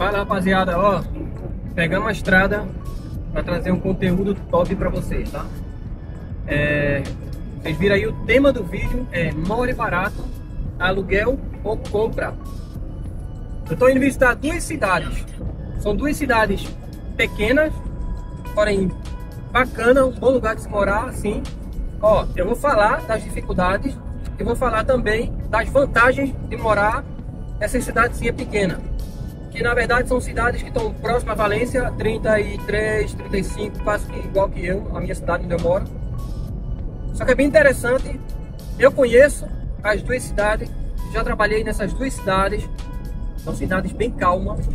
Fala rapaziada, ó, pegamos a estrada para trazer um conteúdo top para vocês, tá? É, vocês viram aí o tema do vídeo é more barato, aluguel ou compra. Eu estou indo visitar duas cidades. São duas cidades pequenas, porém bacana, um bom lugar de se morar, assim. Ó, eu vou falar das dificuldades e vou falar também das vantagens de morar nessa cidadezinha pequena. Que na verdade são cidades que estão próximas a Valência, 33, 35, quase igual que eu, a minha cidade onde eu moro. Só que é bem interessante, eu conheço as duas cidades, já trabalhei nessas duas cidades, são cidades bem calmas,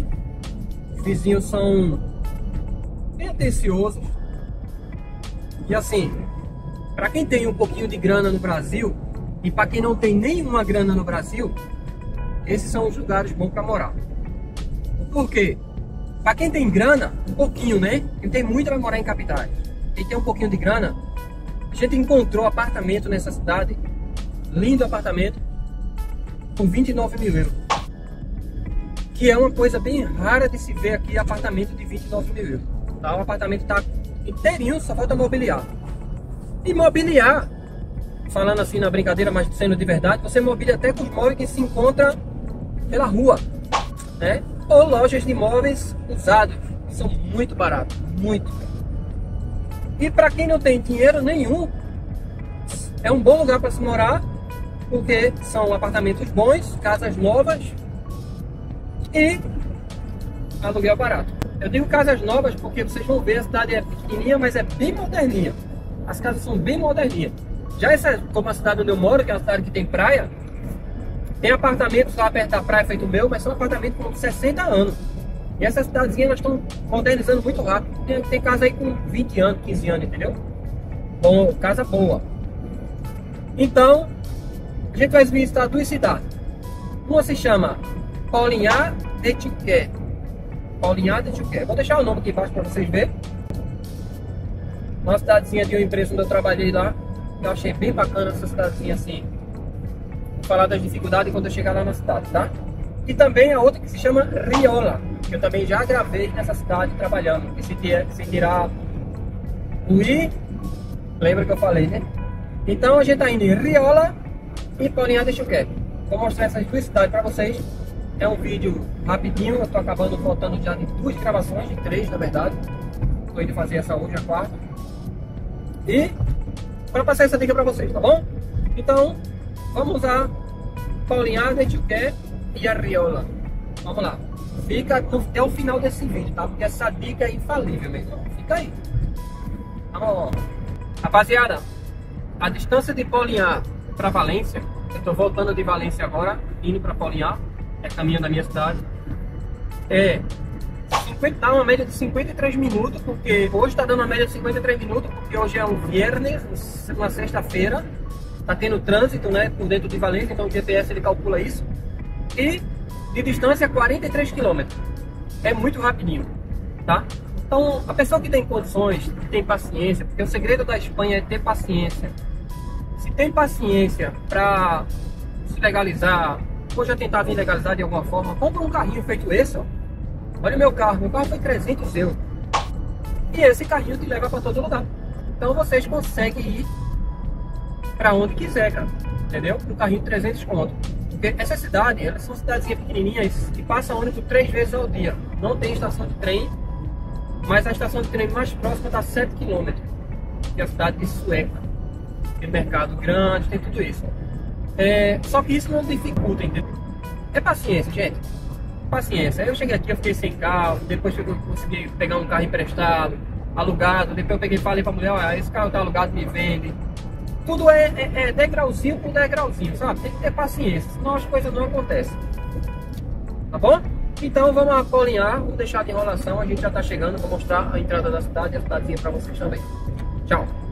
os vizinhos são bem atenciosos. E assim, para quem tem um pouquinho de grana no Brasil e para quem não tem nenhuma grana no Brasil, esses são os lugares bons para morar. Por quê? Para quem tem grana, um pouquinho, né? Quem tem muito vai morar em capitais. Quem tem um pouquinho de grana, a gente encontrou apartamento nessa cidade, lindo apartamento, com 29 mil euros. Que é uma coisa bem rara de se ver aqui, apartamento de 29 mil euros. Tá? O apartamento está inteirinho, só falta mobiliar. E mobiliar, falando assim na brincadeira, mas sendo de verdade, você mobilia até com os móveis que se encontra pela rua, né? Ou lojas de móveis usados, são muito baratos, muito. E para quem não tem dinheiro nenhum, é um bom lugar para se morar, porque são apartamentos bons, casas novas e aluguel barato. Eu digo casas novas porque vocês vão ver a cidade é pequenininha, mas é bem moderninha. As casas são bem moderninhas. Já essa, como a cidade onde eu moro, que é uma cidade que tem praia, tem apartamentos lá perto da praia feito meu, mas são apartamentos com 60 anos. E essas cidadezinhas estão modernizando muito rápido. Tem, tem casa aí com 20 anos, 15 anos, entendeu? Bom, casa boa. Então, a gente vai visitar duas cidades. Uma se chama Paulinhar de Tiqué. Paulinhar de Tiqué. Vou deixar o nome aqui embaixo para vocês verem. Uma cidadezinha de uma empresa onde eu trabalhei lá. Eu achei bem bacana essa cidadezinha assim. Falar das dificuldades quando eu chegar lá na cidade, tá? E também a outra que se chama Riola, que eu também já gravei nessa cidade trabalhando. E se, se tirar o I, lembra que eu falei, né? Então a gente tá indo em Riola e Paulinha de Chuquete. Vou mostrar essas duas cidades para vocês. É um vídeo rapidinho, eu tô acabando faltando já de duas gravações, de três na verdade. Tô indo fazer essa hoje, a quarta. E para passar essa dica para vocês, tá bom? Então, vamos a Paulinha de Chuquete e a Riola. Vamos lá. Fica até o final desse vídeo, tá? Porque essa dica é infalível, mesmo. Fica aí. Vamos. Rapaziada, a distância de Paulinhar para Valência, eu estou voltando de Valência agora, indo para Paulinhar, é caminho da minha cidade, é 50, dá uma média de 53 minutos, porque hoje está dando uma média de 53 minutos, porque hoje é um viernes, uma sexta-feira, está tendo trânsito, né, por dentro de Valência, então o GPS ele calcula isso, e de distância 43 km, é muito rapidinho, tá? Então, a pessoa que tem condições, que tem paciência, porque o segredo da Espanha é ter paciência. Se tem paciência para se legalizar, ou já tentar vir legalizar de alguma forma, compra um carrinho feito esse, ó. Olha o meu carro, meu carro foi 300 euros. E esse carrinho te leva para todo lugar. Então vocês conseguem ir para onde quiser, cara. Entendeu? Um carrinho de 300 conto. Porque essa cidade, elas são cidadezinhas pequenininhas que passam ônibus três vezes ao dia. Não tem estação de trem mas a estação de trem mais próxima está a 7 km, que é a cidade de Sueca. Tem mercado grande, tem tudo isso. É, só que isso não dificulta, entendeu? É paciência, gente. Paciência. Eu cheguei aqui, eu fiquei sem carro, depois eu consegui pegar um carro emprestado, alugado, depois eu peguei e falei pra mulher, olha, esse carro tá alugado, me vende. Tudo é, é, é degrauzinho por degrauzinho, sabe? Tem que ter paciência, senão as coisas não acontecem. Tá bom? Então vamos apolinhar, vamos deixar de enrolação, a gente já está chegando, vou mostrar a entrada da cidade e a cidadezinha para vocês também. Tchau!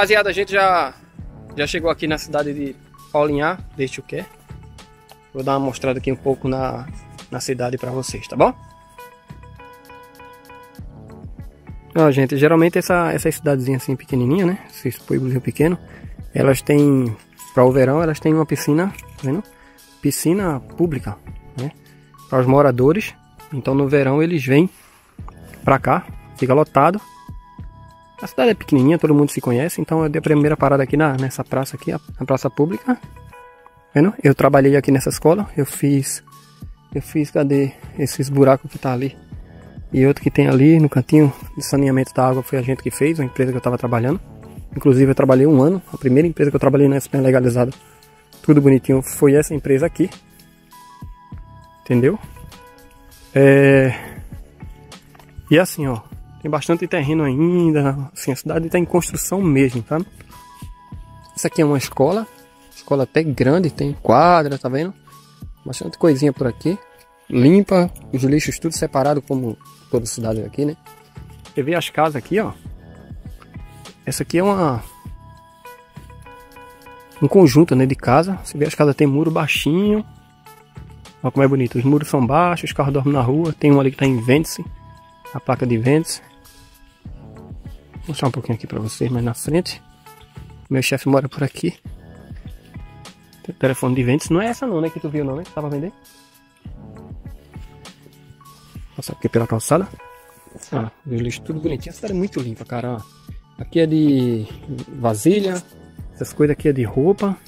Rapaziada, a gente já, já chegou aqui na cidade de Paulinhar, deixa o que. Vou dar uma mostrada aqui um pouco na, na cidade para vocês, tá bom? Ó, gente, geralmente essa, essas cidadezinhas assim pequenininha, né? Esses pueblos pequenos, elas têm, para o verão, elas têm uma piscina, tá vendo? Piscina pública, né? Para os moradores. Então no verão eles vêm pra cá, fica lotado a cidade é pequenininha, todo mundo se conhece, então eu dei a primeira parada aqui na, nessa praça aqui, a, a praça pública. Vendo? Eu trabalhei aqui nessa escola, eu fiz, eu fiz, cadê esses buracos que tá ali? E outro que tem ali no cantinho de saneamento da água foi a gente que fez, uma empresa que eu tava trabalhando. Inclusive eu trabalhei um ano, a primeira empresa que eu trabalhei na SPM legalizada, tudo bonitinho, foi essa empresa aqui. Entendeu? É... E assim, ó, tem bastante terreno ainda, assim, a cidade está em construção mesmo, tá? Isso aqui é uma escola, escola até grande, tem quadra, tá vendo? Bastante coisinha por aqui. Limpa, os lixos tudo separado como toda cidade aqui, né? Você vê as casas aqui, ó. Essa aqui é uma um conjunto, né, de casa. Você vê as casas tem muro baixinho. Olha como é bonito. Os muros são baixos, os carros dormem na rua. Tem um ali que tá em vende-se. A placa de vende-se. Mostrar um pouquinho aqui pra vocês mais na frente. Meu chefe mora por aqui. Tem telefone de vendas. Não é essa não, né? Que tu viu não, né? Tava vendendo. Passar aqui pela calçada. Ah, os lixos tudo bonitinho. A cidade é muito limpa, cara. Aqui é de vasilha. Essas coisas aqui é de roupa.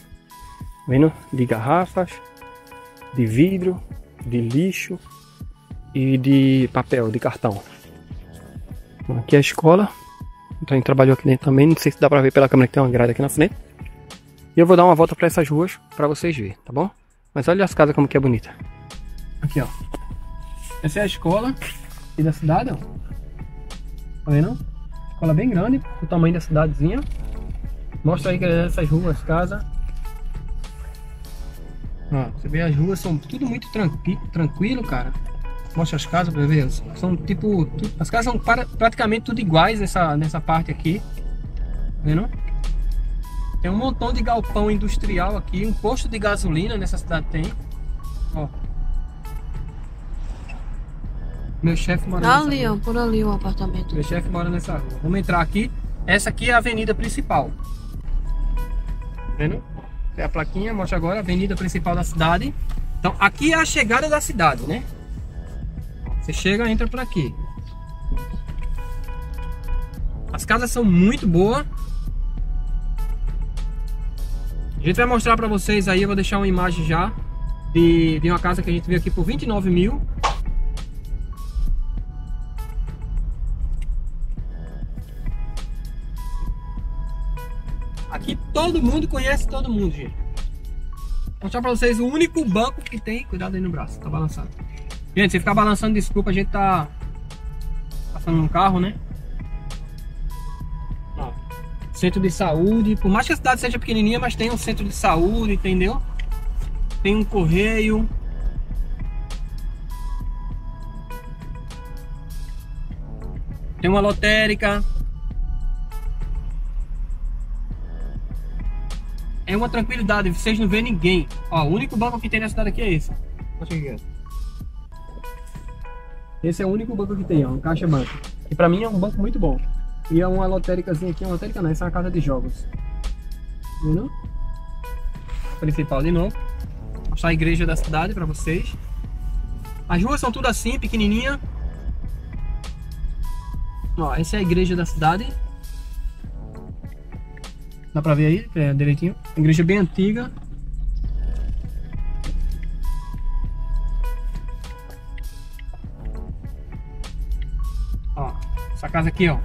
Vendo? De garrafas. De vidro. De lixo. E de papel, de cartão. Aqui é a escola. Então gente trabalhou aqui dentro também. Não sei se dá pra ver pela câmera que tem uma grade aqui na frente. E eu vou dar uma volta para essas ruas para vocês verem, tá bom? Mas olha as casas como que é bonita. Aqui, ó. Essa é a escola aqui da cidade, ó. Tá vendo? Escola bem grande, o tamanho da cidadezinha. Mostra aí essas ruas, casa. Ó, você vê as ruas são tudo muito tranqui tranquilo, cara. Mostra as casas pra ver. São tipo. As casas são para, praticamente tudo iguais nessa, nessa parte aqui. Tá vendo? Tem um montão de galpão industrial aqui. Um posto de gasolina nessa cidade tem. Ó. Meu chefe mora nessa ali, ó, por ali o apartamento. Meu chefe mora nessa rua. Vamos entrar aqui. Essa aqui é a avenida principal. Tá vendo? É a plaquinha, mostra agora a avenida principal da cidade. Então, aqui é a chegada da cidade, né? Você chega, entra por aqui. As casas são muito boas. A gente vai mostrar para vocês aí, eu vou deixar uma imagem já de, de uma casa que a gente viu aqui por 29 mil. Aqui todo mundo conhece todo mundo, gente. Vou mostrar pra vocês o único banco que tem. Cuidado aí no braço, tá balançado. Gente, se ficar balançando, desculpa, a gente tá passando num carro, né? Ó, centro de saúde. Por mais que a cidade seja pequenininha, mas tem um centro de saúde, entendeu? Tem um correio. Tem uma lotérica. É uma tranquilidade, vocês não vêem ninguém. Ó, o único banco que tem na cidade aqui é esse. É. Esse é o único banco que tem, ó, um caixa banco. E pra mim é um banco muito bom. E é uma lotéricazinha aqui, uma lotérica não, essa é uma casa de jogos. Vendo? Principal de novo. Mostrar a igreja da cidade pra vocês. As ruas são tudo assim, pequenininha. Ó, essa é a igreja da cidade. Dá pra ver aí, é, direitinho. Igreja bem antiga. Casa aqui, ó.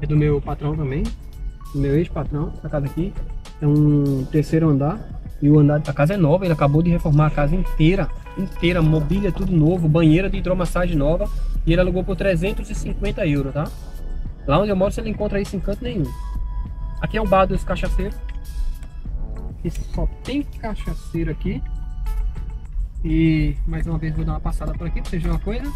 É do meu patrão também. Do meu ex-patrão. Essa casa aqui. É um terceiro andar. E o andar da casa é nova. Ele acabou de reformar a casa inteira. Inteira. Mobília tudo novo. Banheira de hidromassagem nova. E ele alugou por 350 euros, tá? Lá onde eu moro você não encontra isso em canto nenhum. Aqui é o bar dos cachaceiros. Aqui só tem cachaceiro aqui. E mais uma vez vou dar uma passada por aqui para vocês verem uma coisa.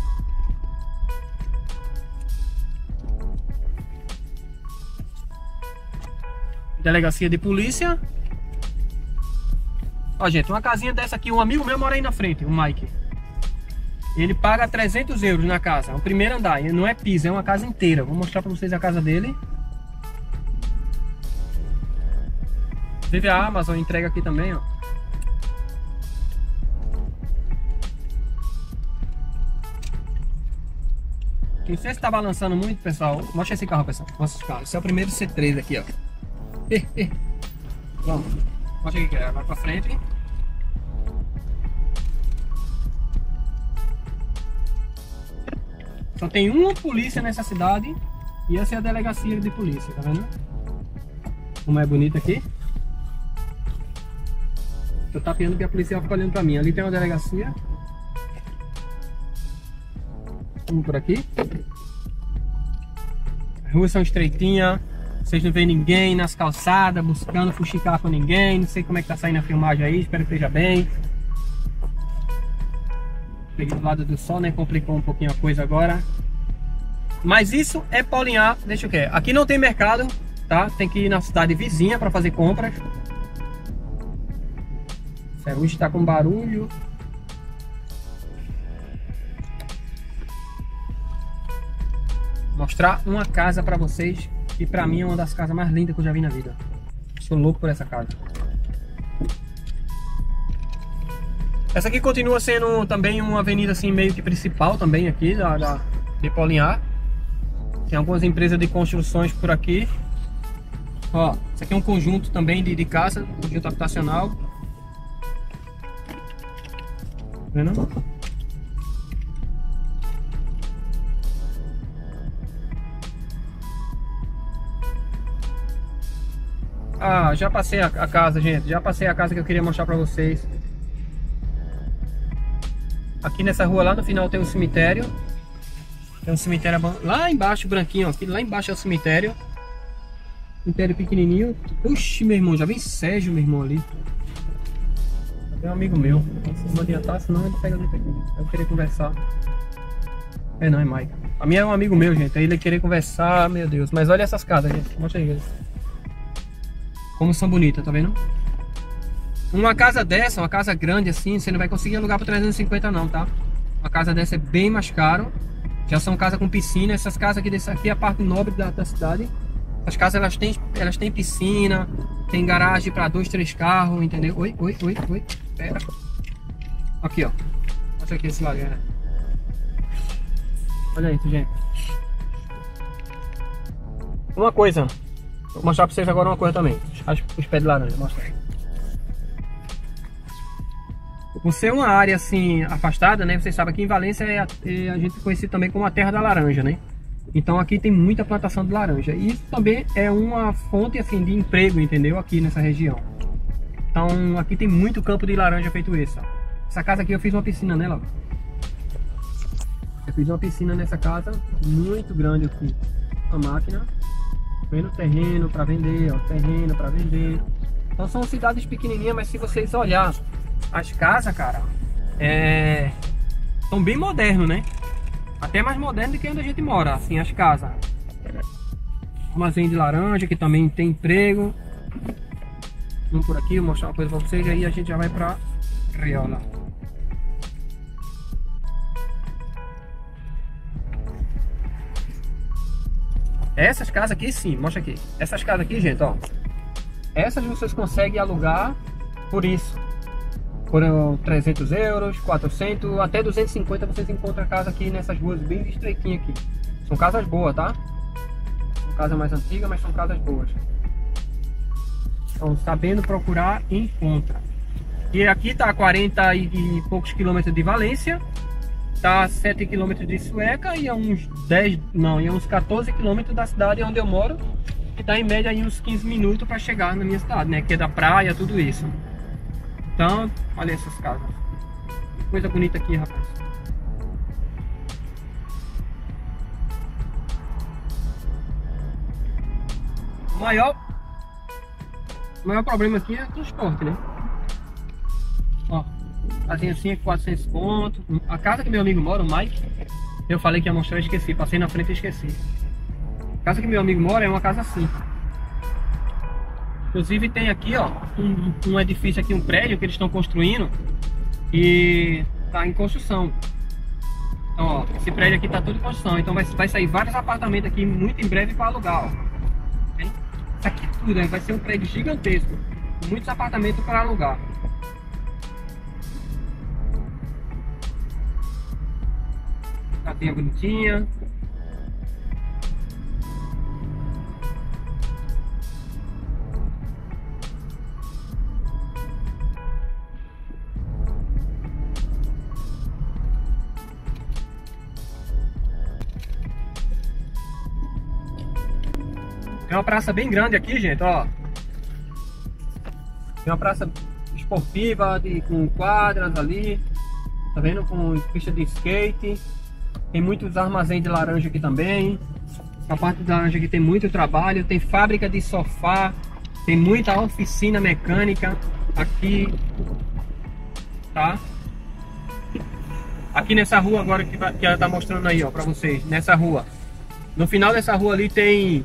Delegacia de polícia. Ó, gente, uma casinha dessa aqui, um amigo meu mora aí na frente, o Mike. Ele paga 300 euros na casa, é o primeiro andar, não é piso, é uma casa inteira. Vou mostrar para vocês a casa dele. Inclusive a Amazon entrega aqui também, ó. Não sei se tá balançando muito, pessoal. Mostra esse carro, pessoal. Mostra esse carro. Esse é o primeiro C3 aqui, ó. Mostra aqui, é. vai pra frente. Só tem uma polícia nessa cidade e essa é a delegacia de polícia, tá vendo? Como é bonito aqui. Tô tapeando que a policial fica olhando pra mim. Ali tem uma delegacia. Vamos por aqui. As ruas são estreitinhas. Vocês não veem ninguém nas calçadas, buscando fuxicar com ninguém. Não sei como é que tá saindo a filmagem aí, espero que esteja bem. Peguei do lado do sol, né? Complicou um pouquinho a coisa agora. Mas isso é Paulinhar, deixa eu ver. Aqui não tem mercado, tá? Tem que ir na cidade vizinha para fazer compras. Ferrugem está com barulho. Mostrar uma casa para vocês que para mim é uma das casas mais lindas que eu já vi na vida. Sou louco por essa casa. Essa aqui continua sendo também uma avenida assim meio que principal também aqui da, da de Polinhar. Tem algumas empresas de construções por aqui. Ó, isso aqui é um conjunto também de, de casa, conjunto habitacional. Vendo? Ah, já passei a, a, casa, gente. Já passei a casa que eu queria mostrar pra vocês. Aqui nessa rua, lá no final, tem um cemitério. Tem um cemitério lá embaixo, branquinho. Aqui lá embaixo é o cemitério. Cemitério pequenininho. Oxi, meu irmão. Já vem Sérgio, meu irmão, ali. É um amigo meu. Se não adiantar, senão ele pega dentro aqui. Eu querer conversar. É não, é Mike. A minha é um amigo meu, gente. Aí ele querer conversar, meu Deus. Mas olha essas casas, gente. Mostra aí. Como são bonitas, tá vendo? Uma casa dessa, uma casa grande assim, você não vai conseguir alugar por 350 não, tá? Uma casa dessa é bem mais caro. Já são casas com piscina. Essas casas aqui, dessa aqui é a parte nobre da, da cidade. As casas elas têm, elas têm piscina, tem garagem para dois, três carros, entendeu? Oi, oi, oi, oi. Pera. Aqui, ó. Mostra aqui esse lado, galera. Olha isso, gente. Uma coisa. Vou mostrar pra vocês agora uma coisa também. As, os pés de laranja, mostra. Por ser uma área assim afastada, né? Vocês sabem que em Valência é a, é a gente conhecido também como a terra da laranja, né? Então aqui tem muita plantação de laranja. E isso também é uma fonte assim de emprego, entendeu? Aqui nessa região. Então aqui tem muito campo de laranja feito esse, ó. Essa casa aqui eu fiz uma piscina nela. Eu fiz uma piscina nessa casa muito grande aqui. A máquina. Vendo terreno para vender, ó, terreno para vender. Então são cidades pequenininhas, mas se vocês olhar as casas, cara, é... são bem modernos, né? Até mais moderno do que onde a gente mora, assim, as casas. Armazém de laranja, que também tem emprego. Vamos por aqui, vou mostrar uma coisa pra vocês, aí a gente já vai pra Riola. Essas casas aqui sim, mostra aqui. Essas casas aqui, gente, ó. Essas vocês conseguem alugar por isso. Por 300 euros, 400, até 250 vocês encontram casa aqui nessas ruas bem estreitinhas aqui. São casas boas, tá? São casas mais antigas, mas são casas boas. Então, sabendo procurar, encontra. E aqui tá a 40 e poucos quilômetros de Valência tá a 7 km de Sueca e a uns 10, não, e uns 14 km da cidade onde eu moro, que dá em média aí uns 15 minutos para chegar na minha cidade, né, que é da praia, tudo isso. Então, olha essas casas. Que coisa bonita aqui, rapaz. O maior, o maior problema aqui é transporte, né? Assim é 400 pontos. A casa que meu amigo mora, o Mike, eu falei que ia mostrar e esqueci. Passei na frente e esqueci. A casa que meu amigo mora é uma casa assim. Inclusive tem aqui, ó, um, um edifício aqui, um prédio que eles estão construindo e tá em construção. Então, ó, esse prédio aqui tá tudo em construção. Então vai, vai sair vários apartamentos aqui muito em breve para alugar, ó. Isso aqui tudo, né? vai ser um prédio gigantesco. Muitos apartamentos para alugar. Capinha bonitinha. Tem uma praça bem grande aqui, gente, ó. Tem uma praça esportiva de, com quadras ali. Tá vendo? Com pista de skate. Tem muitos armazéns de laranja aqui também. A parte de laranja aqui tem muito trabalho. Tem fábrica de sofá. Tem muita oficina mecânica aqui. Tá? Aqui nessa rua agora que, que ela tá mostrando aí, ó, pra vocês. Nessa rua. No final dessa rua ali tem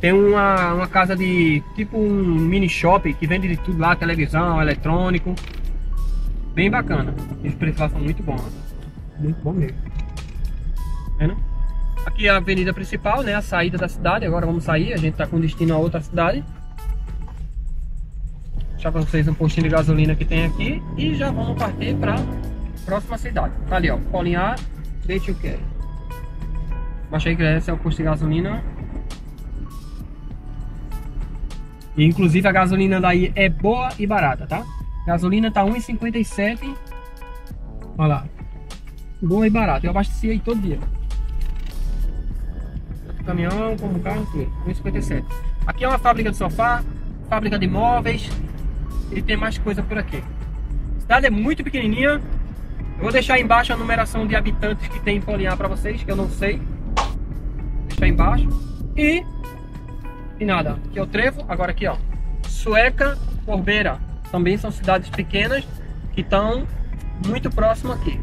tem uma, uma casa de tipo um mini shop que vende de tudo lá, televisão, eletrônico. Bem bacana. Os preços lá são muito bons. Muito bom mesmo vendo? Aqui é a avenida principal, né? A saída da cidade. Agora vamos sair. A gente tá com destino a outra cidade. Vou deixar pra vocês um postinho de gasolina que tem aqui. E já vamos partir pra próxima cidade. Tá ali, ó. Polinhar, deixa o que. Achei que esse é o posto de gasolina. E, inclusive a gasolina daí é boa e barata, tá? Gasolina tá 1,57. Olha lá. Boa e barata. Eu abasteci aí todo dia caminhão, como carro, tudo. 1,57. Aqui é uma fábrica de sofá, fábrica de móveis e tem mais coisa por aqui. A cidade é muito pequenininha. Eu vou deixar embaixo a numeração de habitantes que tem em Poliar para vocês, que eu não sei. Vou deixar embaixo. E e nada, aqui é o Trevo, agora aqui ó, Sueca, Corbeira, também são cidades pequenas que estão muito próximo aqui.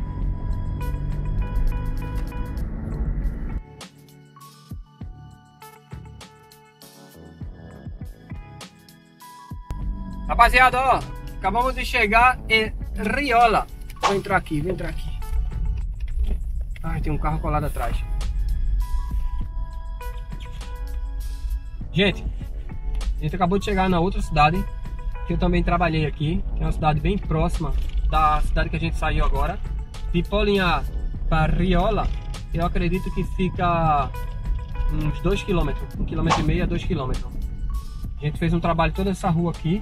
Rapaziada, ó, acabamos de chegar em Riola. Vou entrar aqui, vou entrar aqui. Ai, tem um carro colado atrás. Gente, a gente acabou de chegar na outra cidade, que eu também trabalhei aqui, que é uma cidade bem próxima da cidade que a gente saiu agora. De Polinhar para Riola, eu acredito que fica uns 2 km, 1 km a 2 km. A gente fez um trabalho toda essa rua aqui.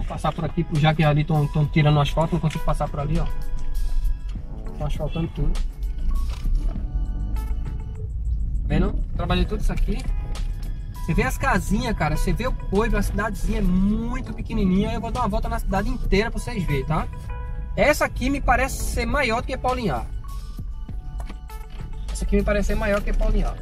Vou passar por aqui, já que ali estão tirando o asfalto, não consigo passar por ali, ó. Estão asfaltando tudo. Tá vendo? Trabalhei tudo isso aqui. Você vê as casinhas, cara, você vê o Poivo, a cidadezinha é muito pequenininha. Eu vou dar uma volta na cidade inteira pra vocês verem, tá? Essa aqui me parece ser maior do que Paulinhar. Essa aqui me parece ser maior que Paulinhar.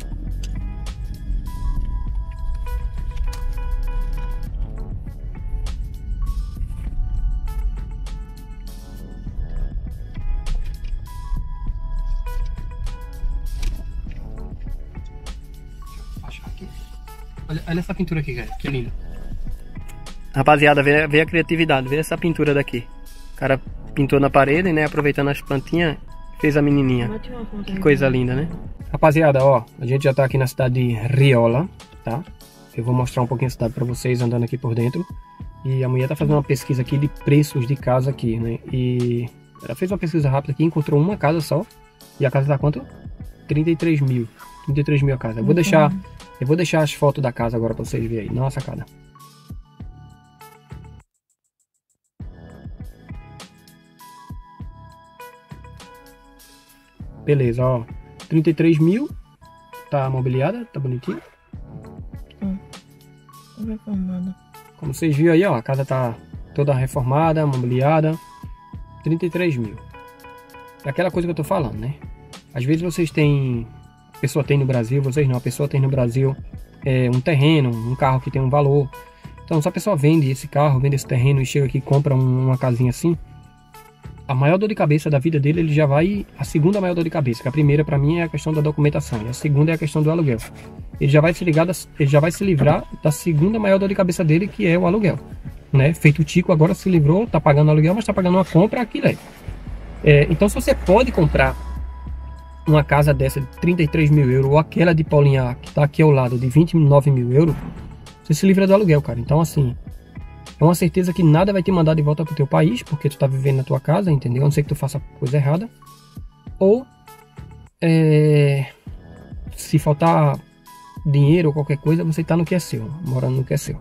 Olha, olha essa pintura aqui, cara. Que linda. Rapaziada, vê, vê a criatividade. Vê essa pintura daqui. O cara pintou na parede, né? Aproveitando as plantinhas, fez a menininha. Que coisa linda, né? Rapaziada, ó. A gente já tá aqui na cidade de Riola, tá? Eu vou mostrar um pouquinho a cidade pra vocês andando aqui por dentro. E a mulher tá fazendo uma pesquisa aqui de preços de casa aqui, né? E ela fez uma pesquisa rápida aqui, encontrou uma casa só. E a casa tá quanto? 33 mil. 33 mil a casa. Eu vou deixar eu vou deixar as fotos da casa agora para vocês verem aí. Nossa, cara. Beleza, ó. 33 mil. Tá mobiliada, tá bonitinho. Hum. Reformada. Como vocês viram aí, ó. A casa tá toda reformada, mobiliada. 33 mil. É aquela coisa que eu tô falando, né? Às vezes vocês têm a pessoa tem no Brasil, vocês não, a pessoa tem no Brasil é, um terreno, um carro que tem um valor. Então, se a pessoa vende esse carro, vende esse terreno e chega aqui e compra uma casinha assim, a maior dor de cabeça da vida dele, ele já vai. A segunda maior dor de cabeça, que a primeira para mim é a questão da documentação, e a segunda é a questão do aluguel. Ele já vai se ligar, ele já vai se livrar da segunda maior dor de cabeça dele, que é o aluguel. Né? Feito o Tico agora se livrou, tá pagando aluguel, mas tá pagando uma compra, aquilo aí. É, então, se você pode comprar uma casa dessa de 33 mil euros, ou aquela de Paulinha que está aqui ao lado de 29 mil euros, você se livra do aluguel, cara. Então, assim, é uma certeza que nada vai te mandar de volta pro teu país, porque tu tá vivendo na tua casa, entendeu? A não ser que tu faça coisa errada. Ou, é, se faltar dinheiro ou qualquer coisa, você tá no que é seu, morando no que é seu.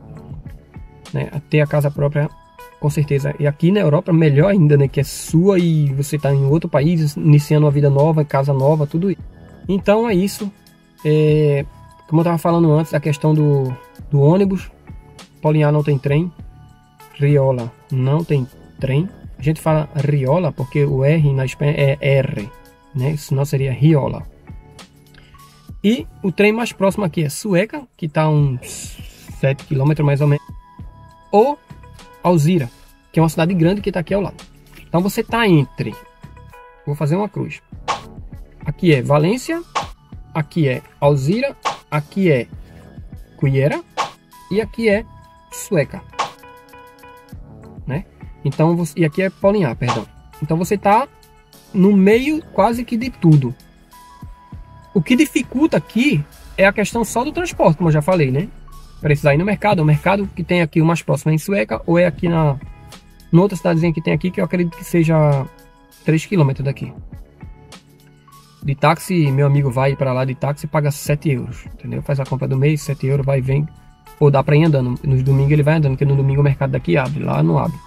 Né? Ter a casa própria com certeza. E aqui na Europa, melhor ainda, né? Que é sua e você está em outro país, iniciando uma vida nova, casa nova, tudo isso. Então é isso. É, como eu estava falando antes, a questão do, do ônibus. Polinhar não tem trem. Riola não tem trem. A gente fala Riola porque o R na Espanha é R, né? Senão seria Riola. E o trem mais próximo aqui é Sueca, que está uns 7 km mais ou menos. Ou Alzira, que é uma cidade grande que está aqui ao lado. Então você está entre. Vou fazer uma cruz. Aqui é Valência, aqui é Alzira, aqui é Cuiera e aqui é Sueca, né? Então você, e aqui é Polinhar, perdão. Então você está no meio quase que de tudo. O que dificulta aqui é a questão só do transporte, como eu já falei, né? Precisar ir no mercado, o mercado que tem aqui o mais próximo é em Sueca, ou é aqui na, na outra cidadezinha que tem aqui, que eu acredito que seja 3 km daqui. De táxi, meu amigo vai para lá de táxi e paga 7 euros, entendeu? Faz a compra do mês, 7 euros, vai e vem. Ou dá para ir andando. Nos domingos ele vai andando, porque no domingo o mercado daqui abre, lá não abre.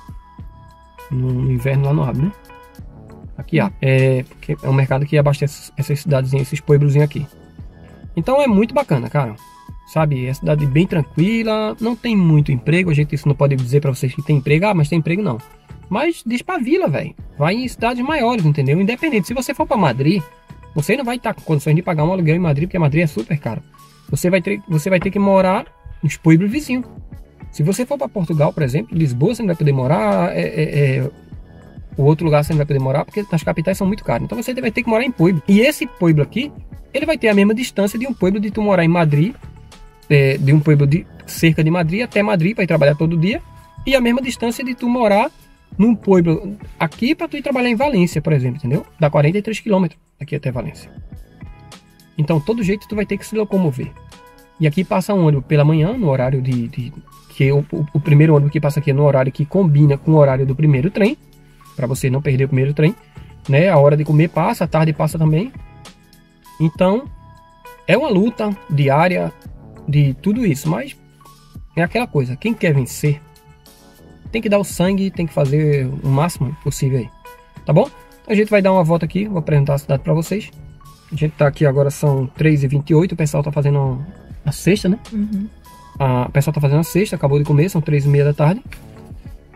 No inverno lá não abre, né? Aqui abre. É, porque é um mercado que abastece essas cidadezinhas, esses pueblozinhos aqui. Então é muito bacana, cara sabe? É cidade bem tranquila, não tem muito emprego, a gente isso não pode dizer para vocês que tem emprego, ah, mas tem emprego não. Mas vila, velho. Vai em cidades maiores, entendeu? Independente, se você for para Madrid, você não vai estar com condições de pagar um aluguel em Madrid, porque Madrid é super caro. Você vai ter, você vai ter que morar nos pueblos vizinhos. Se você for para Portugal, por exemplo, Lisboa, você não vai poder morar, é, é, é, o outro lugar você não vai poder morar, porque as capitais são muito caras. Então você vai ter que morar em pueblo. E esse pueblo aqui, ele vai ter a mesma distância de um pueblo de tu morar em Madrid é, de um pueblo de cerca de Madrid até Madrid para ir trabalhar todo dia e a mesma distância de tu morar num pueblo aqui para tu ir trabalhar em Valência, por exemplo, entendeu? Dá 43 quilômetros aqui até Valência. Então, todo jeito tu vai ter que se locomover. E aqui passa um ônibus pela manhã, no horário de. de que o, o, o, primeiro ônibus que passa aqui é no horário que combina com o horário do primeiro trem. para você não perder o primeiro trem, né? A hora de comer passa, a tarde passa também. Então, é uma luta diária de tudo isso, mas é aquela coisa, quem quer vencer tem que dar o sangue, tem que fazer o máximo possível aí, tá bom? Então a gente vai dar uma volta aqui, vou apresentar a cidade para vocês. A gente tá aqui agora, são 3h28, o pessoal tá fazendo a sexta, né? Uhum. A, o pessoal tá fazendo a sexta, acabou de comer, são 3h30 da tarde.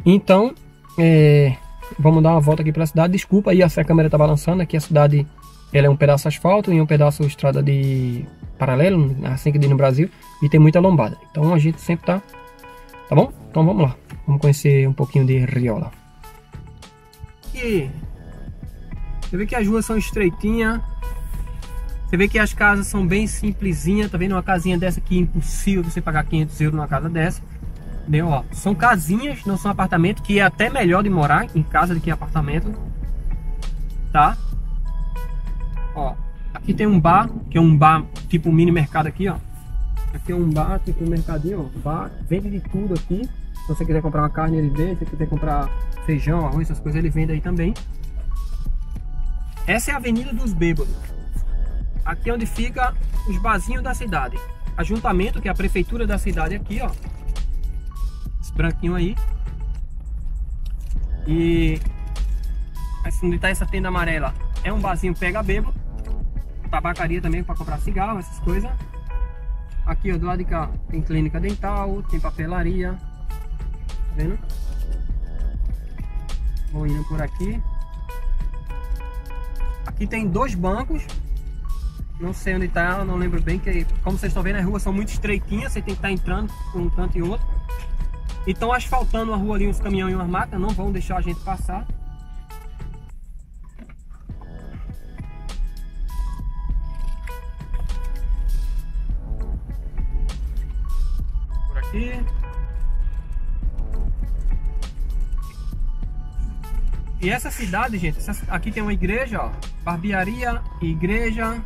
Então, é, vamos dar uma volta aqui pela cidade. Desculpa aí se a câmera tá balançando, aqui a cidade ela é um pedaço asfalto e um pedaço estrada de paralelo, assim que diz no Brasil, e tem muita lombada. Então a gente sempre tá, tá bom? Então vamos lá, vamos conhecer um pouquinho de Riola. E você vê que as ruas são estreitinhas, você vê que as casas são bem simplesinhas, tá vendo? Uma casinha dessa aqui, impossível você pagar 500 euros numa casa dessa. Entendeu? Ó, são casinhas, não são apartamentos, que é até melhor de morar em casa do que em apartamento. Tá? Ó, aqui tem um bar, que é um bar tipo um mini mercado aqui, ó. Aqui é um bar, tipo um mercadinho, ó. Bar, vende de tudo aqui. Se você quiser comprar uma carne, ele vende. Se você quiser comprar feijão, arroz, essas coisas, ele vende aí também. Essa é a Avenida dos Bêbados. Aqui é onde fica os barzinhos da cidade. Ajuntamento, que é a prefeitura da cidade aqui, ó. Esse branquinho aí. E onde tá essa tenda amarela é um barzinho pega bebo. Tabacaria também para comprar cigarro, essas coisas. Aqui ó, do lado de cá tem clínica dental, tem papelaria. Tá vendo? Vou indo por aqui. Aqui tem dois bancos. Não sei onde tá, não lembro bem. que Como vocês estão vendo, as ruas são muito estreitinhas. Você tem que estar tá entrando por um canto e outro. E estão asfaltando a rua ali, uns caminhões e umas máquinas. Não vão deixar a gente passar. Aqui. E essa cidade, gente, aqui tem uma igreja, ó. Barbearia, igreja.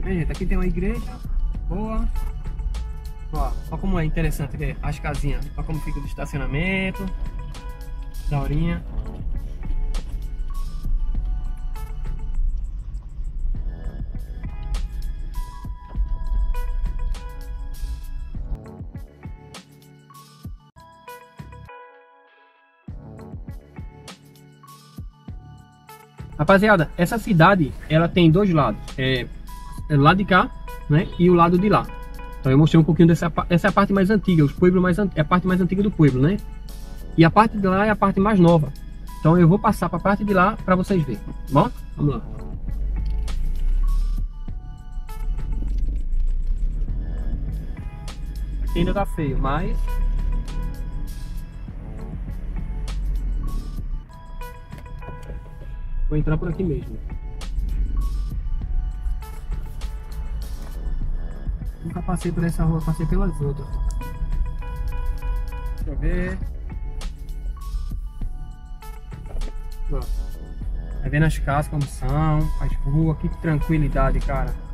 Vem, gente, aqui tem uma igreja. Boa. Ó, ó como é interessante ver as casinhas. Ó como fica o estacionamento. Daorinha. Rapaziada, essa cidade, ela tem dois lados. É, é lado de cá, né? E o lado de lá. Então eu mostrei um pouquinho dessa essa é a parte mais antiga, os pueblos mais é a parte mais antiga do pueblo, né? E a parte de lá é a parte mais nova. Então eu vou passar para a parte de lá para vocês verem. Tá bom, vamos lá. Aqui ainda tá feio, mas Vou entrar por aqui mesmo. Nunca passei por essa rua, passei pelas outras. Deixa eu ver. Ó. Vai vendo as casas como são, as ruas, que tranquilidade, cara.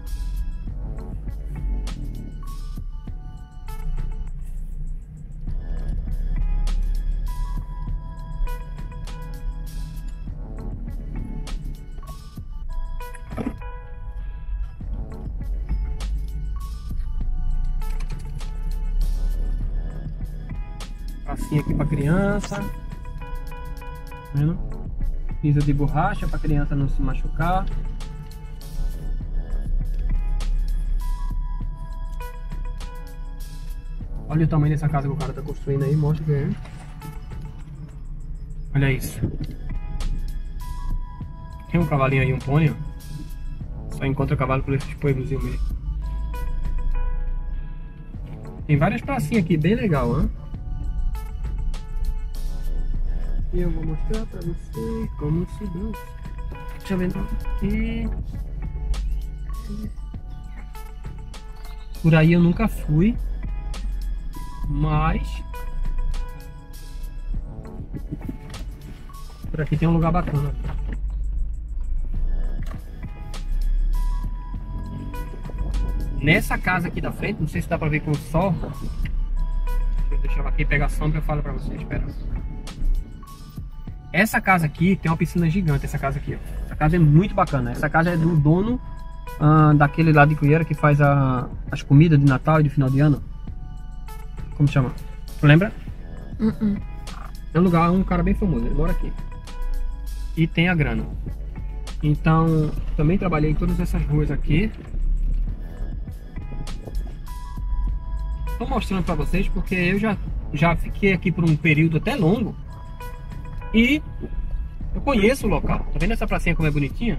Criança. Tá vendo? Piso de borracha para criança não se machucar. Olha o tamanho dessa casa que o cara tá construindo aí, mostra que é. Olha isso. Tem um cavalinho aí, um pônei, Só encontra cavalo por esses pueblozinhos mesmo. Tem várias pracinhas aqui, bem legal, hein? E eu vou mostrar pra vocês como se dança. Deixa eu ver aqui. Por aí eu nunca fui. Mas... Por aqui tem um lugar bacana. Nessa casa aqui da frente, não sei se dá pra ver com o sol. Deixa eu deixar aqui pegar sombra e eu falo pra vocês, espera. Essa casa aqui tem uma piscina gigante, essa casa aqui, ó. Essa casa é muito bacana. Essa casa é do dono ah, daquele lá de Cunheira que faz a, as comidas de Natal e de final de ano. Como chama? Tu lembra? Uh-uh. É um lugar, um cara bem famoso, ele mora aqui. E tem a grana. Então, também trabalhei em todas essas ruas aqui. Tô mostrando pra vocês porque eu já, já fiquei aqui por um período até longo. E eu conheço o local. Tá vendo essa pracinha como é bonitinha?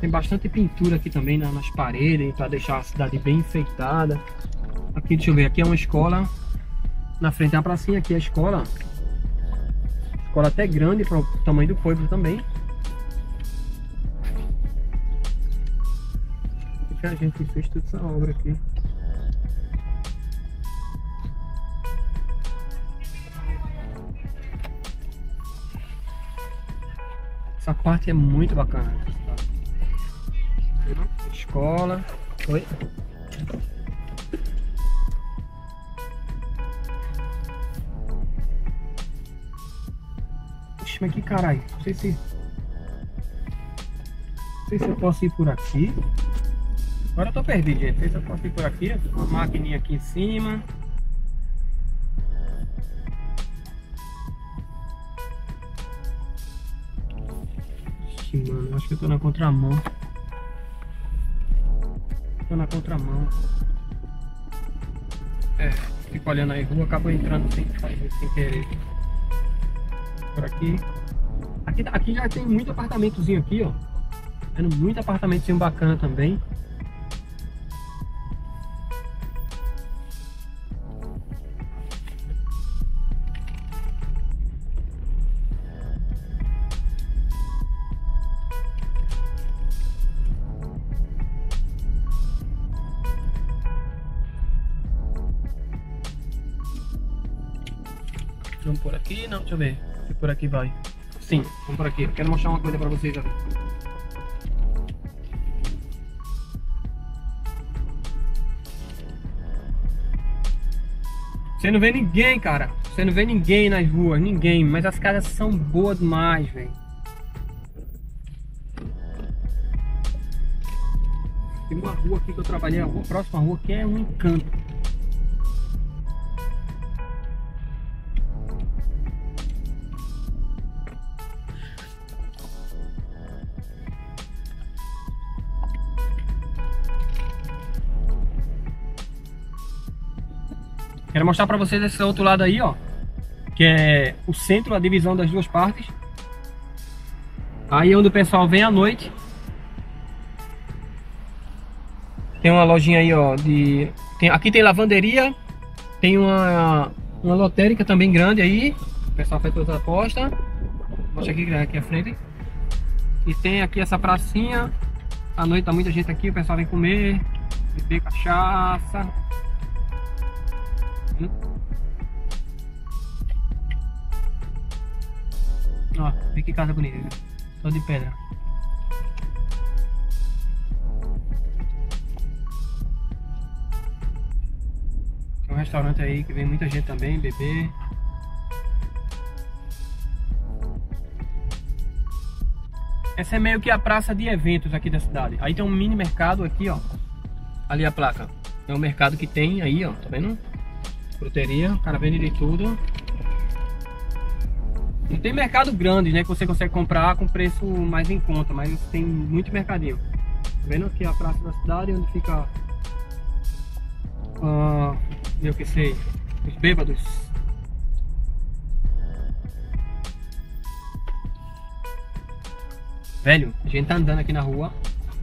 Tem bastante pintura aqui também na- nas paredes para deixar a cidade bem enfeitada. Aqui, deixa eu ver, aqui é uma escola. Na frente tem uma pracinha, aqui é a escola. Escola até grande para o tamanho do povo também. Que a gente fez toda essa obra aqui? Essa parte é muito bacana. Escola. Oi? Oxe, mas que caralho. Não sei se. Não sei se eu posso ir por aqui. Agora eu tô perdido, gente. Não sei se eu posso ir por aqui. Uma maquininha aqui em cima. Tô na contramão. Tô na contramão. É, fico olhando aí rua, acabo entrando sem, sem querer. Por aqui. aqui. Aqui já tem muito apartamentozinho aqui, ó. Tendo muito apartamentozinho bacana também. Por aqui vai. Sim, vamos por aqui. Quero mostrar uma coisa pra vocês ali. Você não vê ninguém, cara. Você não vê ninguém nas ruas, ninguém. Mas as casas são boas demais, velho. Tem uma rua aqui que eu trabalhei, a rua, próxima rua que é um encanto. Quero mostrar pra vocês esse outro lado aí, ó. Que é o centro, a divisão das duas partes. Aí é onde o pessoal vem à noite. Tem uma lojinha aí, ó. De... Tem... Aqui tem lavanderia. Tem uma, uma lotérica também grande aí. O pessoal faz todas as apostas. Mostra aqui, aqui à frente. E tem aqui essa pracinha. À noite tá muita gente aqui, o pessoal vem comer, beber cachaça. Hum. Ó, vê que casa bonita, viu? Só de pedra. Tem um restaurante aí que vem muita gente também beber. Essa é meio que a praça de eventos aqui da cidade. Aí tem um mini mercado aqui, ó. Ali a placa. É o mercado que tem aí, ó. Tá vendo? Fruteria, o cara vende de tudo. Não tem mercado grande, né? Que você consegue comprar com preço mais em conta, mas tem muito mercadinho. Tá vendo aqui a praça da cidade, onde fica. Ah, eu que sei, os bêbados. Velho, a gente tá andando aqui na rua.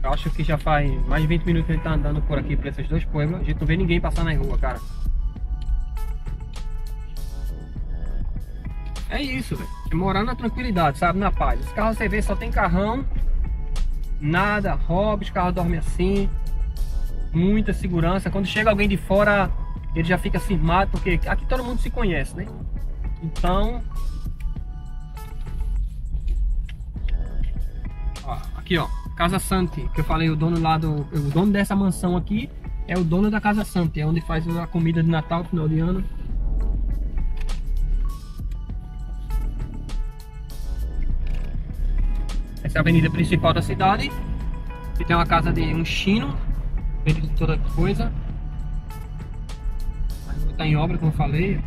Eu acho que já faz mais de 20 minutos que a gente tá andando por aqui, por esses dois pueblos. A gente não vê ninguém passar na rua, cara. É isso, velho. É morar na tranquilidade, sabe? Na paz. Os carros você vê só tem carrão, nada, rouba, os carros dormem assim. Muita segurança. Quando chega alguém de fora, ele já fica firmado, porque aqui todo mundo se conhece, né? Então. Ó, aqui, ó. Casa Santi, que eu falei, o dono lá do. O dono dessa mansão aqui é o dono da Casa Santi, é onde faz a comida de Natal, final de ano. Essa é a avenida principal da cidade. E tem uma casa de um chino, vende toda coisa. Está em obra, como eu falei.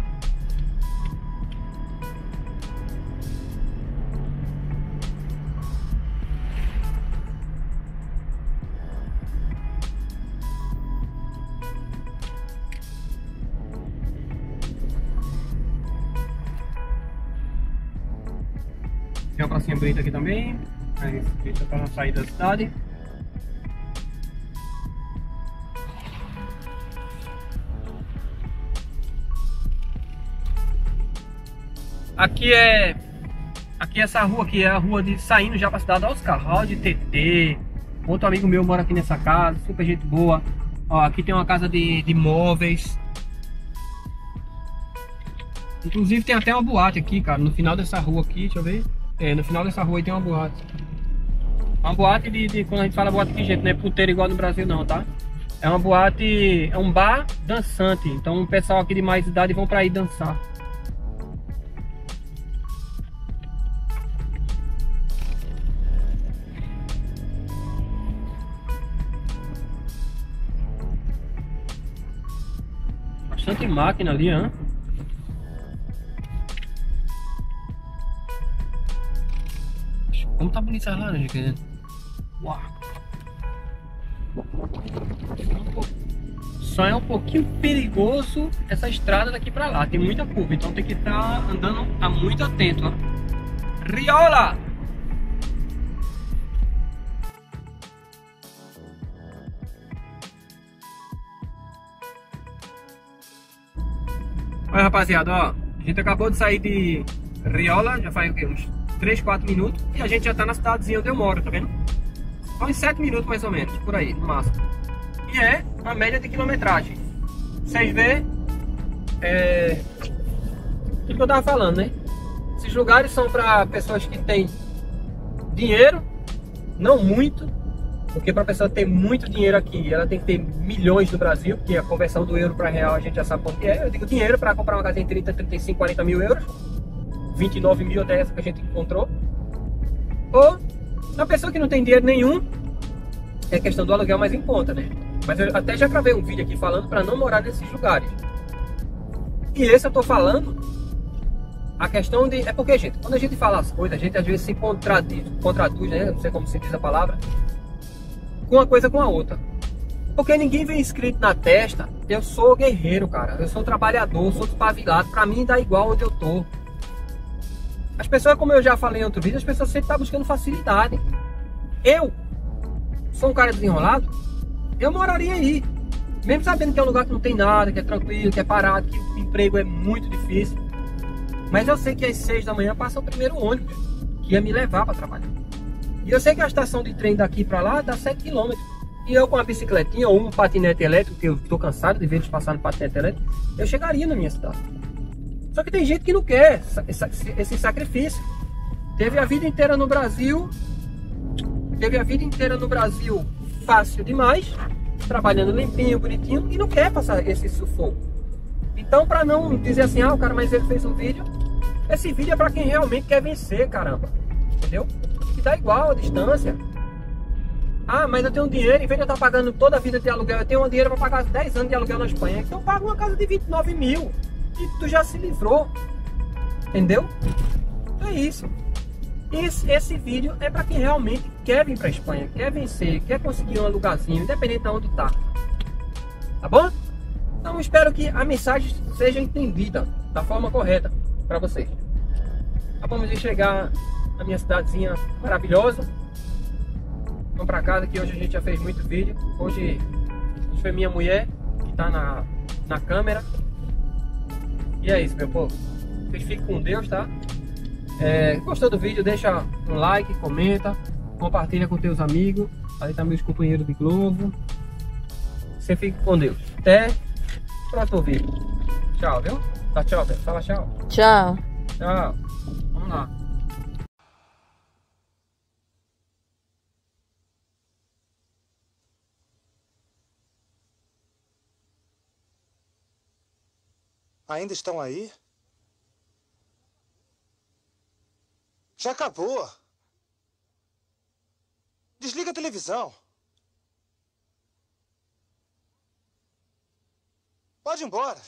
Tem uma pracinha bonita aqui também. Feita para não sair da cidade. Aqui é. Aqui essa rua aqui é a rua de saindo já para cidade. Olha os carros, de TT. Outro amigo meu mora aqui nessa casa, super gente boa. Ó, aqui tem uma casa de, de móveis. Inclusive tem até uma boate aqui, cara, no final dessa rua aqui, deixa eu ver. É, no final dessa rua aí tem uma boate. Uma boate de, de quando a gente fala boate de jeito, não é puteiro igual no Brasil não, tá? É uma boate, é um bar dançante. Então o pessoal aqui de mais idade vão para aí dançar. Bastante máquina ali, hein? Como tá bonita essa laranja, querido? Uau! Só é um pouquinho perigoso essa estrada daqui pra lá. Tem muita curva, então tem que estar tá andando tá muito atento. Ó. Riola! Olha rapaziada, ó. A gente acabou de sair de Riola, já faz o quê? Uns 3, 4 minutos e a gente já tá na cidadezinha onde eu moro, tá vendo? Só uns 7 minutos mais ou menos, por aí, no máximo. E é a média de quilometragem. Vocês vê é... o que eu tava falando, né? Esses lugares são para pessoas que têm dinheiro, não muito, porque para a pessoa ter muito dinheiro aqui, ela tem que ter milhões no Brasil, porque a conversão do euro para real a gente já sabe quanto é. Eu digo dinheiro para comprar uma casa em 30, 35, 40 mil euros 29 mil até essa que a gente encontrou. Ou uma pessoa que não tem dinheiro nenhum, é questão do aluguel mais em conta, né? Mas eu até já gravei um vídeo aqui falando para não morar nesses lugares. E esse eu tô falando a questão de. É porque, gente, quando a gente fala as coisas, a gente às vezes se contradiz, contraduz, né? Não sei como se diz a palavra, com uma coisa com a outra. Porque ninguém vem escrito na testa, eu sou guerreiro, cara. Eu sou trabalhador, sou despavilado. Pra mim dá igual onde eu tô. As pessoas, como eu já falei em outro vídeo, as pessoas sempre estão tá buscando facilidade. Eu sou um cara desenrolado, eu moraria aí. Mesmo sabendo que é um lugar que não tem nada, que é tranquilo, que é parado, que o emprego é muito difícil. Mas eu sei que às seis da manhã passa o primeiro ônibus que ia me levar para trabalhar. E eu sei que a estação de trem daqui para lá dá 7 km. E eu com a bicicletinha ou um patinete elétrico, que eu estou cansado de ver eles passar no patinete elétrico, eu chegaria na minha cidade. Só que tem gente que não quer esse sacrifício. Teve a vida inteira no Brasil, teve a vida inteira no Brasil fácil demais, trabalhando limpinho, bonitinho, e não quer passar esse sufoco. Então, para não dizer assim, ah, o cara, mas ele fez um vídeo, esse vídeo é para quem realmente quer vencer, caramba. Entendeu? Que dá igual a distância. Ah, mas eu tenho dinheiro, em vez de eu estar pagando toda a vida de aluguel, eu tenho um dinheiro para pagar 10 anos de aluguel na Espanha, então eu pago uma casa de 29 mil e tu já se livrou. Entendeu? É isso. Esse, esse vídeo é para quem realmente quer vir para Espanha, quer vencer, quer conseguir um lugarzinho, independente de onde tá. Tá bom? Então espero que a mensagem seja entendida da forma correta para vocês. Acabamos de chegar na minha cidadezinha maravilhosa. Vamos para casa que hoje a gente já fez muito vídeo. Hoje foi minha mulher que está na, na câmera. E é isso, meu povo. Vocês fiquem com Deus, tá? É, gostou do vídeo, deixa um like, comenta, compartilha com teus amigos. Ali tá meus companheiros de Globo. Você fique com Deus. Até o próximo vídeo. Tchau, viu? Tá tchau, velho. Fala tchau. Tchau. Tchau. Vamos lá. Ainda estão aí? Já acabou. Desliga a televisão. Pode ir embora.